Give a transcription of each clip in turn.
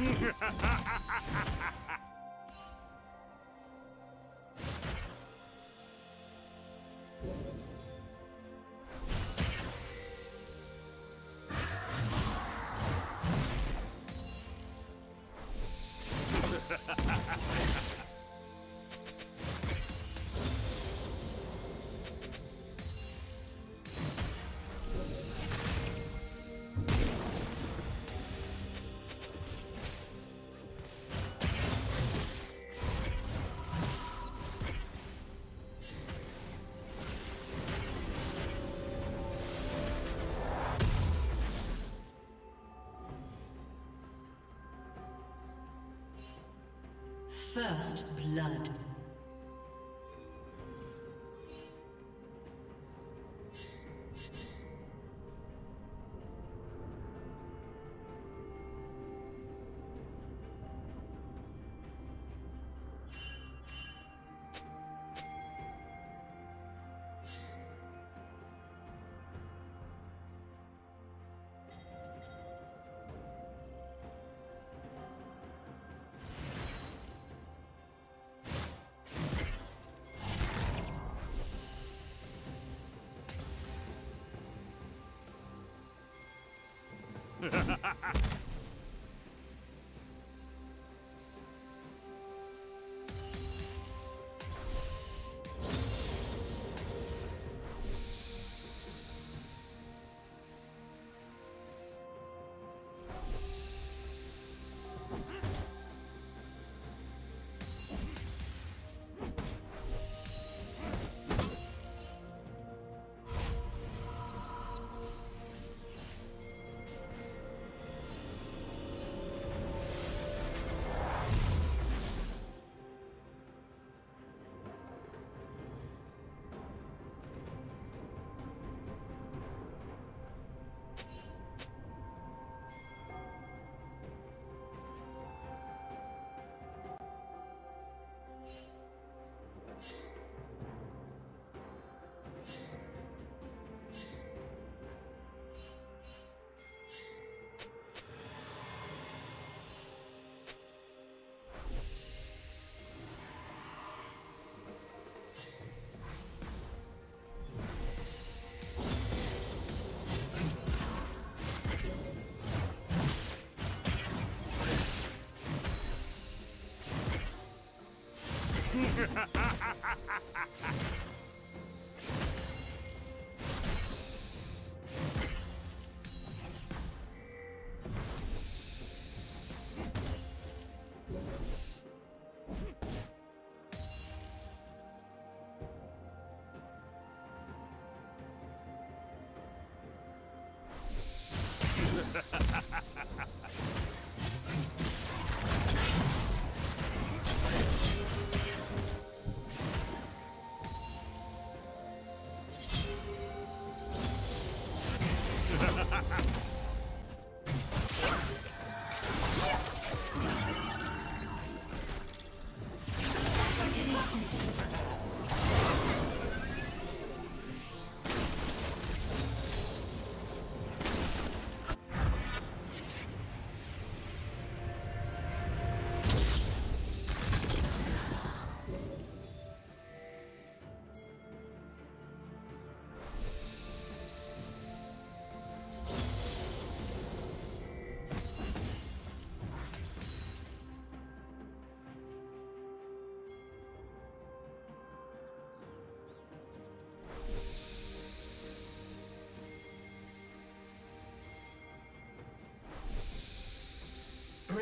Ha ha ha ha ha ha! First blood. Ha ha ha!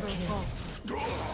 Kill.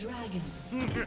dragon.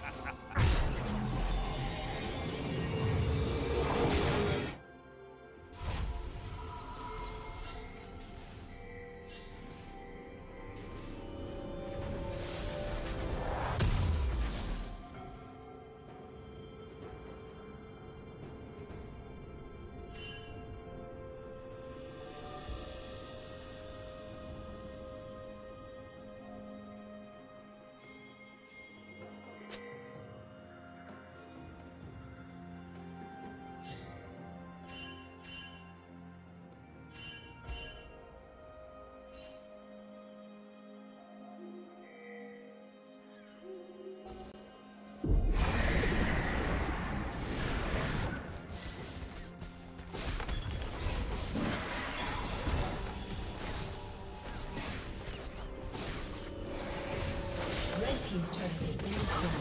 team's turret has been destroyed.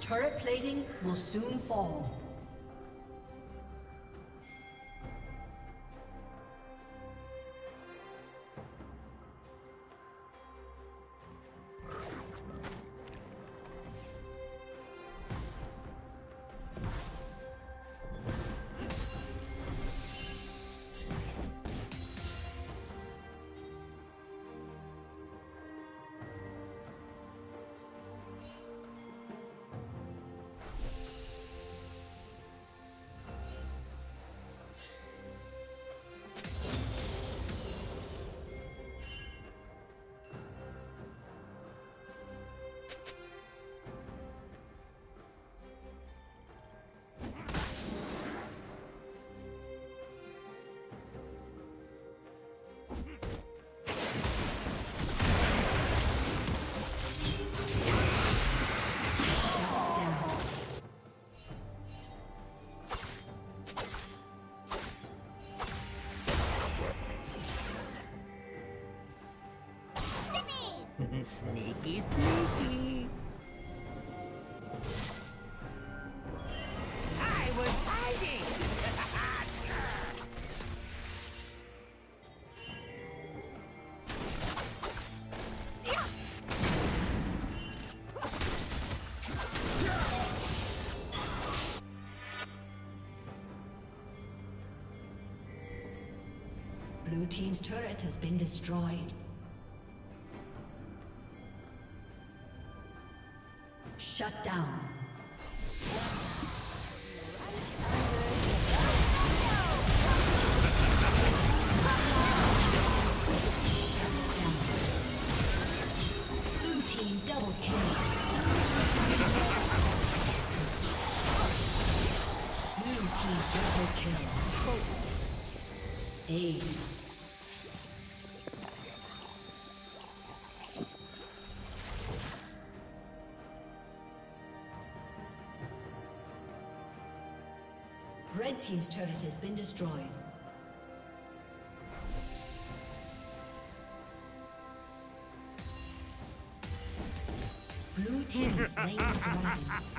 Turret plating will soon fall. Sneaky, sneaky. I was hiding! Blue Team's turret has been destroyed. Shut down. Blue team double kill. Blue team double kill. Aced. Team's turret has been destroyed. Blue Team has slain the dragon.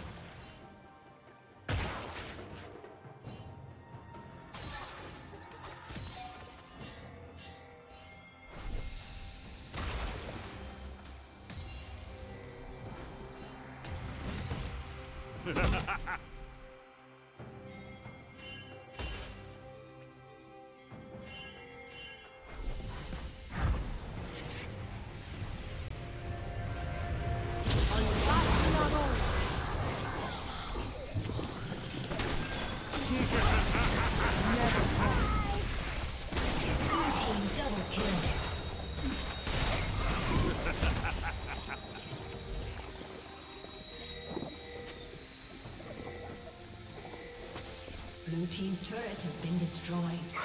Destroyed.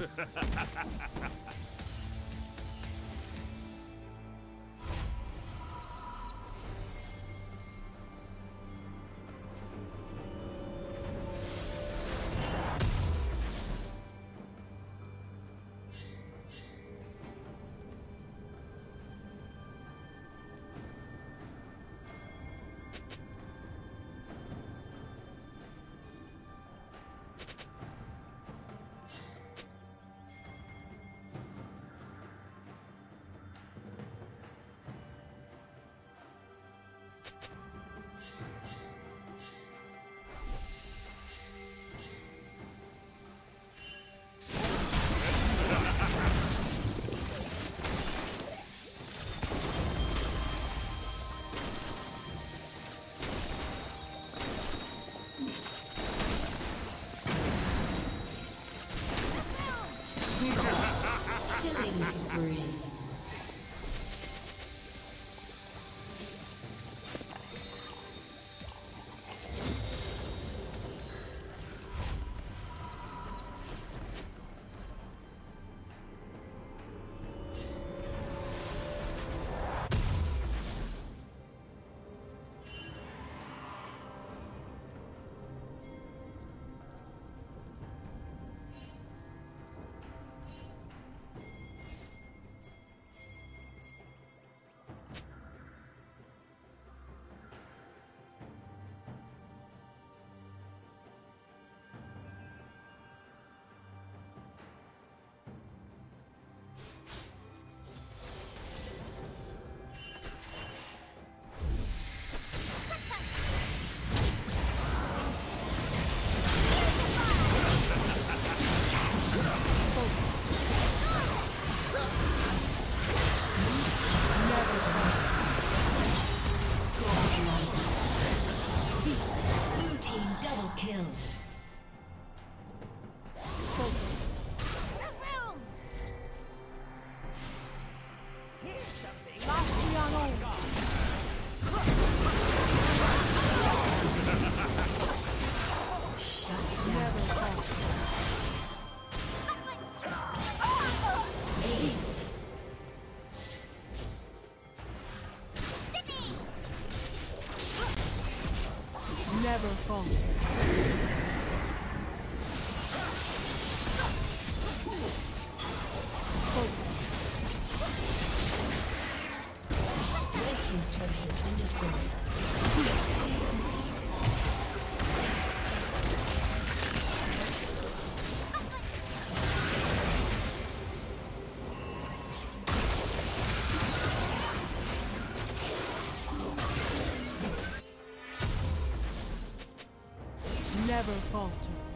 Killing spree. Blue team double kill. Never Never falter.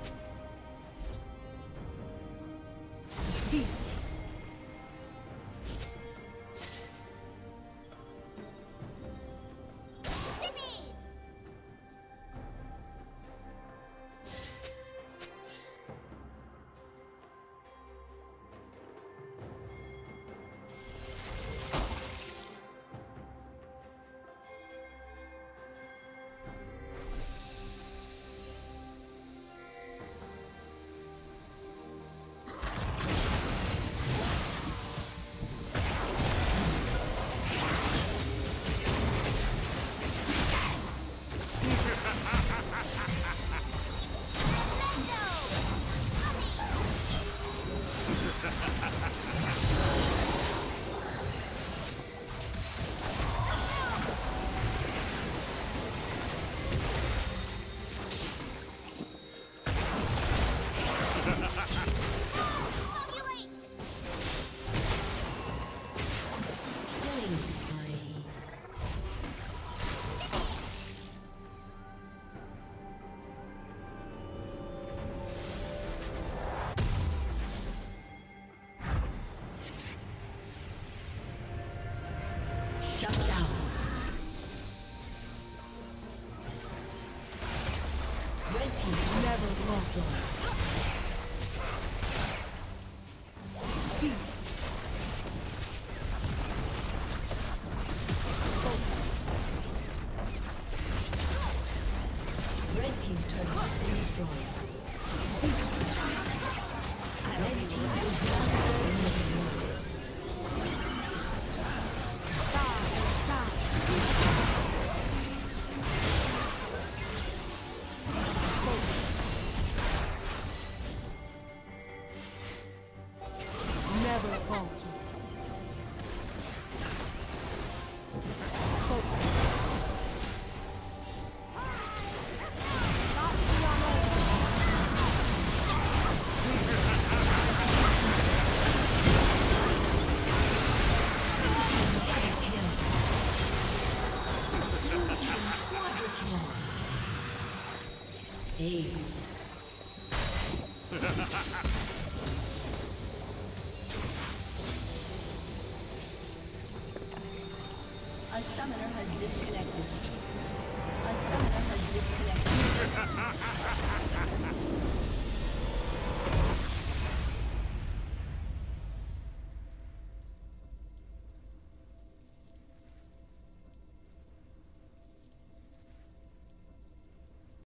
Rebel Lovejoy.